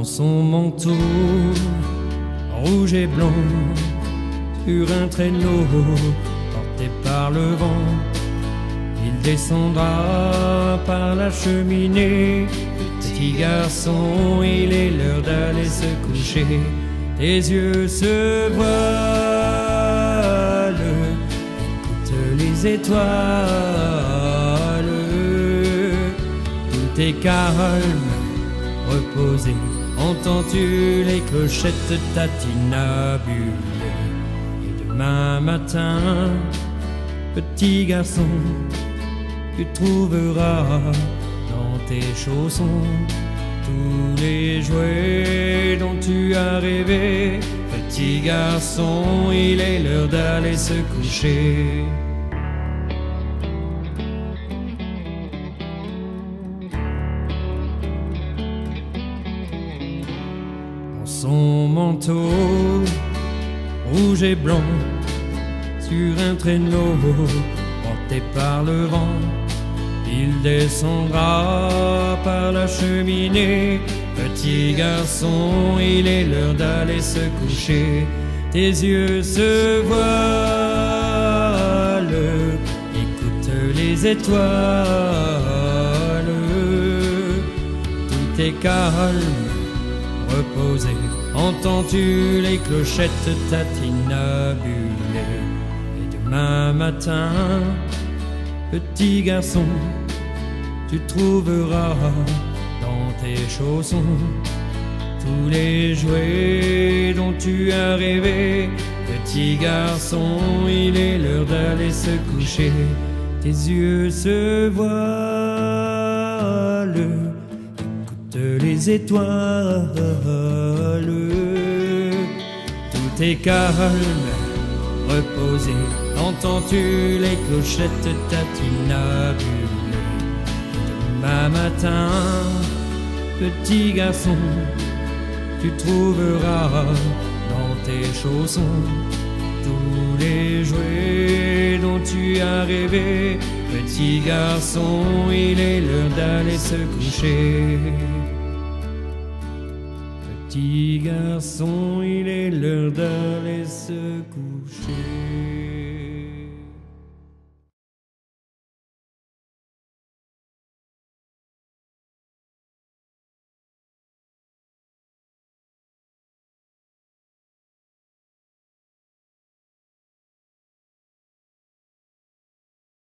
dans son manteau rouge et blanc sur un traîneau porté par le vent. Il descendra par la cheminée. Petit garçon, il est l'heure d'aller se coucher. Tes yeux se voilent, écoute les étoiles. Tout est calme, reposé. Entends-tu les clochettes tatinabuler Et demain matin, petit garçon, tu trouveras dans tes chaussons tous les jouets dont tu as rêvé. Petit garçon, il est l'heure d'aller se coucher. Dans son manteau rouge et blanc, sur un traîneau porté par le vent, il descendra par la cheminée. Petit garçon, il est l'heure d'aller se coucher. Tes yeux se voilent, écoute les étoiles. Tout est calme, reposé. Entends-tu les clochettes tatinabuler Et demain matin, petit garçon, tu trouveras dans tes chaussons tous les jouets dont tu as rêvé. Petit garçon, il est l'heure d'aller se coucher. Tes yeux se voilent, les étoiles. Tout est calme, reposé. Entends-tu les clochettes tatinabuler Demain matin, petit garçon, tu trouveras dans tes chaussons tous les jouets dont tu as rêvé. Petit garçon, il est l'heure d'aller se coucher. Petit garçon, il est l'heure d'aller se coucher.